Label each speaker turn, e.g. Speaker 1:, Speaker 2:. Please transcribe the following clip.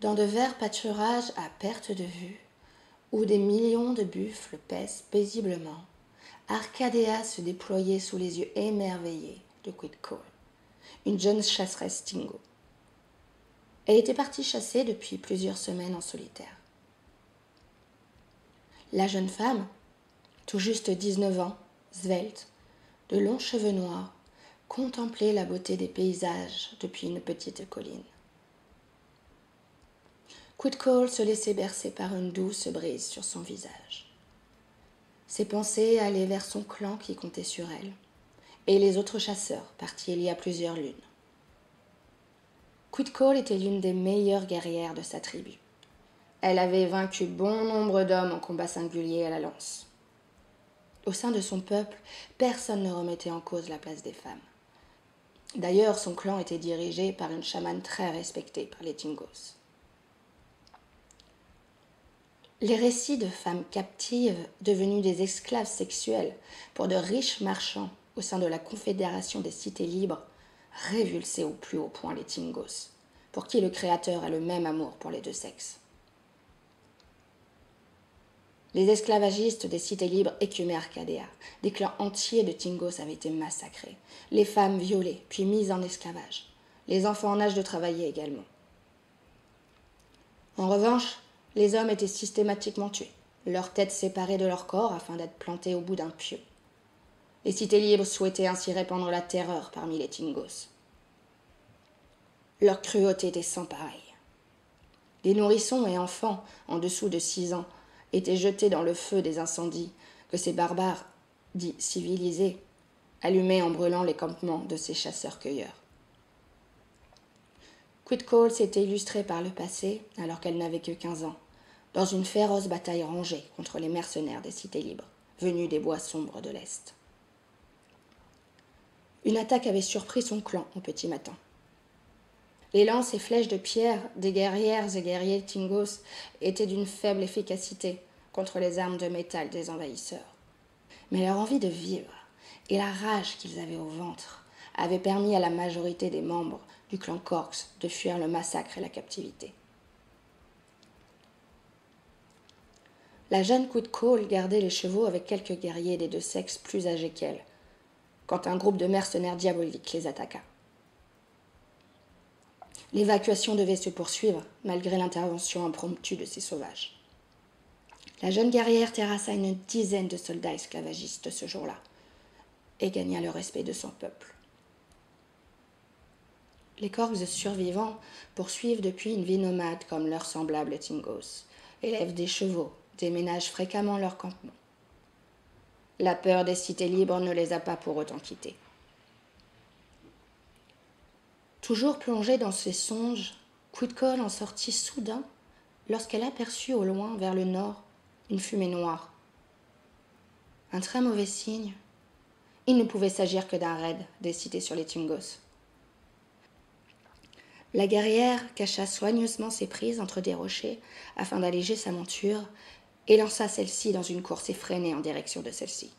Speaker 1: dans de verts pâturages à perte de vue, où des millions de buffles paissent paisiblement, Arcadea se déployait sous les yeux émerveillés de Quidcole, une jeune chasseresse Tingo. Elle était partie chasser depuis plusieurs semaines en solitaire. La jeune femme, tout juste 19 ans, svelte, de longs cheveux noirs, contemplait la beauté des paysages depuis une petite colline. Quidcole se laissait bercer par une douce brise sur son visage. Ses pensées allaient vers son clan qui comptait sur elle, et les autres chasseurs partis il y a plusieurs lunes. Quidcole était l'une des meilleures guerrières de sa tribu. Elle avait vaincu bon nombre d'hommes en combat singulier à la lance. Au sein de son peuple, personne ne remettait en cause la place des femmes. D'ailleurs, son clan était dirigé par une chamane très respectée par les Tingos. Les récits de femmes captives devenues des esclaves sexuels pour de riches marchands au sein de la Confédération des cités libres révulsaient au plus haut point les Tingos, pour qui le Créateur a le même amour pour les deux sexes. Les esclavagistes des cités libres écumaient Arcadea. Des clans entiers de Tingos avaient été massacrés, les femmes violées puis mises en esclavage, les enfants en âge de travailler également. En revanche, les hommes étaient systématiquement tués, leurs têtes séparées de leur corps afin d'être plantées au bout d'un pieu. Les cités libres souhaitaient ainsi répandre la terreur parmi les Tingos. Leur cruauté était sans pareil. Les nourrissons et enfants, en dessous de six ans, étaient jetés dans le feu des incendies que ces barbares, dits civilisés, allumaient en brûlant les campements de ces chasseurs-cueilleurs. Quidcole s'était illustrée par le passé, alors qu'elle n'avait que quinze ans dans une féroce bataille rangée contre les mercenaires des cités libres, venus des bois sombres de l'Est. Une attaque avait surpris son clan au petit matin. Les lances et flèches de pierre des guerrières et guerriers Tingos étaient d'une faible efficacité contre les armes de métal des envahisseurs. Mais leur envie de vivre et la rage qu'ils avaient au ventre avaient permis à la majorité des membres du clan Corks de fuir le massacre et la captivité. La jeune coup de Cole gardait les chevaux avec quelques guerriers des deux sexes plus âgés qu'elle, quand un groupe de mercenaires diaboliques les attaqua. L'évacuation devait se poursuivre, malgré l'intervention impromptue de ces sauvages. La jeune guerrière terrassa une dizaine de soldats esclavagistes ce jour-là et gagna le respect de son peuple. Les corps survivants poursuivent depuis une vie nomade comme leurs semblables Tingos, élèvent des chevaux, déménagent fréquemment leur campement. La peur des cités libres ne les a pas pour autant quittés. Toujours plongée dans ses songes, Quidcole en sortit soudain lorsqu'elle aperçut au loin, vers le nord, une fumée noire. Un très mauvais signe. Il ne pouvait s'agir que d'un raid des cités sur les Tungos. La guerrière cacha soigneusement ses prises entre des rochers afin d'alléger sa monture et lança celle-ci dans une course effrénée en direction de celle-ci.